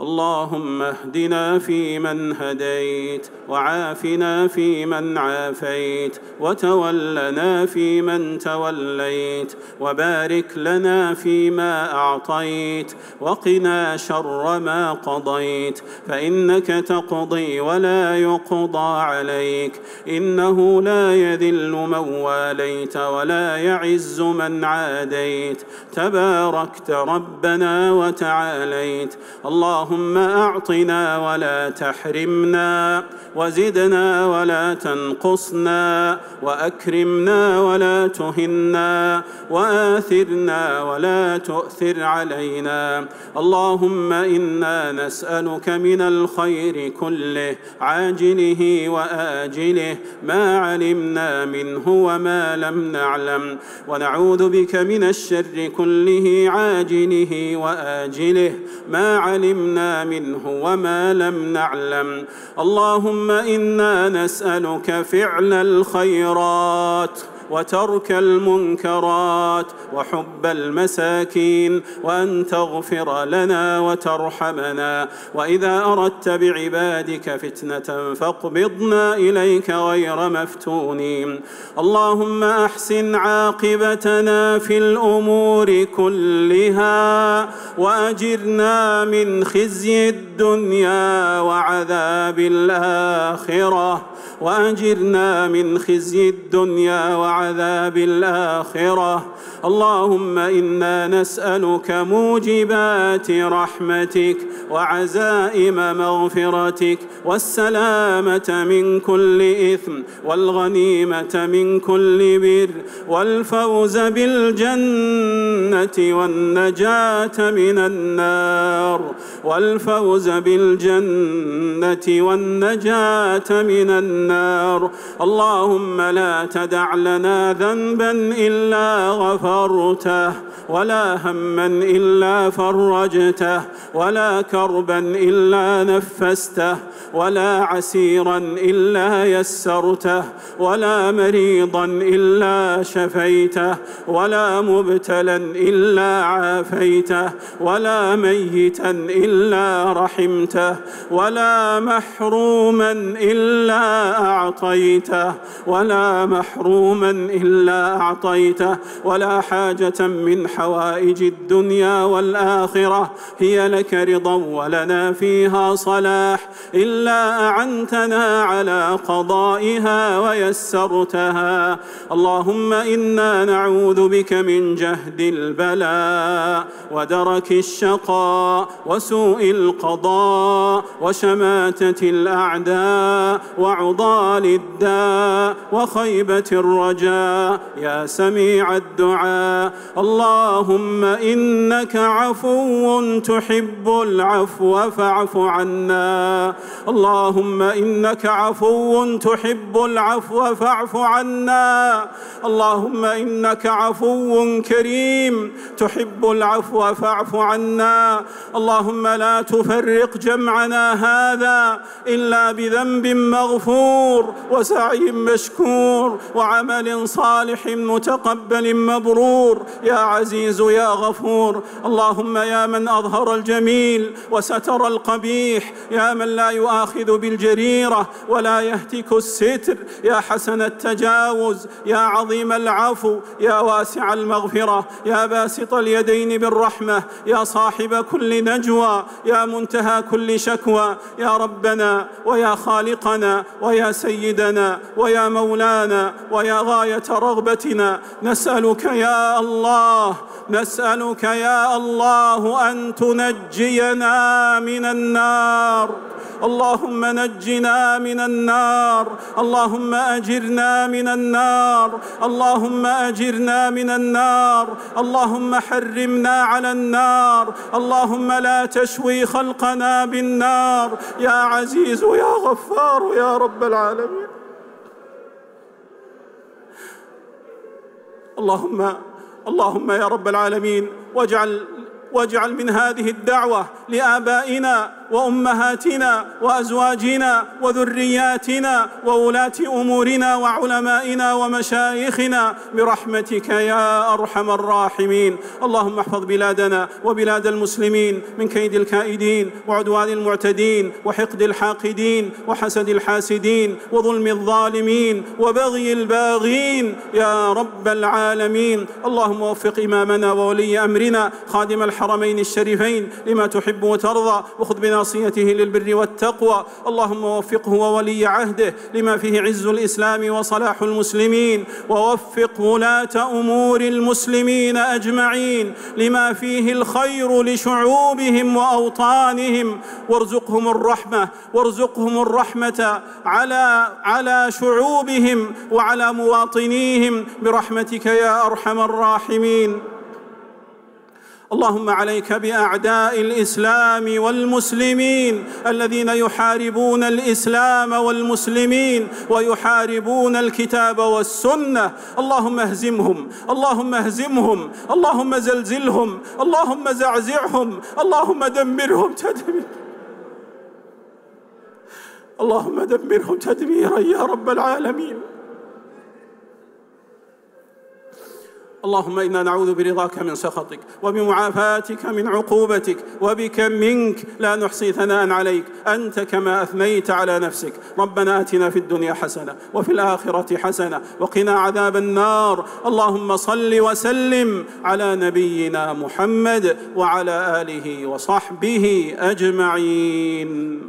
اللهم اهدنا فيمن هديت وعافنا فيمن عافيت وتولنا فيمن توليت وبارك لنا فيما أعطيت وقنا شر ما قضيت فإنك تقضي ولا يقضى عليك إنه لا يذل من واليت ولا يعز من عاديت تباركت ربنا وتعاليت الله اللهم أعطنا ولا تحرمنا وزدنا ولا تنقصنا وأكرمنا ولا تهنا وآثرنا ولا تؤثر علينا. اللهم إنا نسألك من الخير كله عاجله وآجله ما علمنا منه وما لم نعلم. ونعوذ بك من الشر كله عاجله وآجله ما علمنا منه وما لم نعلم. اللهم إنا نسألك فعل الخيرات. وترك المنكرات وحب المساكين وأن تغفر لنا وترحمنا. وإذا أردت بعبادك فتنة فاقبضنا إليك غير مفتونين اللهم أحسن عاقبتنا في الأمور كلها وأجرنا من خزي الدنيا وعذاب الآخرة. وأجرنا من خزي الدنيا وعذاب الآخرة. اللهم إنا نسألك موجبات رحمتك وعزائم مغفرتك والسلامة من كل إثم والغنيمة من كل بر والفوز بالجنة والنجاة من النار والفوز بالجنة والنجاة من النار. اللهم لا تدع لنا ذنبا إلا غفرته ولا هما إلا فرجته ولا كربا إلا نفسته ولا عسيرا إلا يسرته ولا مريضا إلا شفيته ولا مبتلا إلا عافيته ولا ميتا إلا رحمته ولا محروما إلا أعطيته ولا محروما إلا أعطيته ولا حاجة من حوائج الدنيا والآخرة. هي لك رضا ولنا فيها صلاح. إلا أعنتنا على قضائها ويسرتها. اللهم إنا نعوذ بك من جهد البلاء ودرك الشقاء وسوء القضاء وشماتة الأعداء وعضال الداء وخيبة الرجاء. يا سميع الدعاء. اللهم إنك عفو تحب العفو فاعف عنا. اللهم إنك عفو تحب العفو فاعف عنا. اللهم إنك عفو كريم تحب العفو فاعف عنا. اللهم لا تفرق جمعنا هذا إلا بذنب مغفور وسعي مشكور وعمل صالح متقبل مبرور. يا عزيز يا غفور. اللهم يا من أظهر الجميل وستر القبيح. يا من لا يؤاخذ بالجريرة ولا يهتك الستر. يا حسن التجاوز يا عظيم العفو يا واسع المغفرة يا باسط اليدين بالرحمة يا صاحب كل نجوى يا منتهى كل شكوى. يا ربنا ويا خالقنا ويا سيدنا ويا مولانا ويا غاية رغبتنا. نسألك يا الله نسألك يا الله أن تنجينا من النار. اللهم نجنا من النار. اللهم أجرنا من النار. اللهم أجرنا من النار. اللهم حرمنا على النار. اللهم لا تشوي خلقنا بالنار. يا عزيز يا غفار يا رب العالمين. اللهم اللهم يا رب العالمين واجعل واجعل من هذه الدعوة لآبائنا وأمهاتنا وأزواجنا وذرياتنا وولاة أمورنا وعلمائنا ومشايخنا برحمتك يا أرحم الراحمين. اللهم احفظ بلادنا وبلاد المسلمين من كيد الكائدين وعدوان المعتدين وحقد الحاقدين وحسد الحاسدين وظلم الظالمين وبغي الباغين يا رب العالمين. اللهم وفق إمامنا وولي أمرنا خادم الحرمين الشريفين لما تحب وترضى وخذ بناصيته للبر والتقوى. اللهم وفقه وولي عهده لما فيه عز الإسلام وصلاح المسلمين. ووفق ولاة أمور المسلمين أجمعين لما فيه الخير لشعوبهم وأوطانهم. وارزقهم الرحمة وارزقهم الرحمة على على شعوبهم وعلى مواطنيهم. برحمتك يا أرحم الراحمين. اللهم عليك بأعداء الإسلام والمسلمين الذين يحاربون الإسلام والمسلمين ويحاربون الكتاب والسنة. اللهم اهزمهم اللهم اهزمهم اللهم زلزلهم اللهم زعزعهم اللهم دمرهم تدمير اللهم دمرهم تدميرا يا رب العالمين. اللهم إنا نعوذ برضاك من سخطك وبمعافاتك من عقوبتك وبك منك لا نحصي ثناء عليك. أنت كما أثنيت على نفسك. ربنا آتنا في الدنيا حسنة وفي الآخرة حسنة وقنا عذاب النار. اللهم صل وسلم على نبينا محمد وعلى آله وصحبه أجمعين.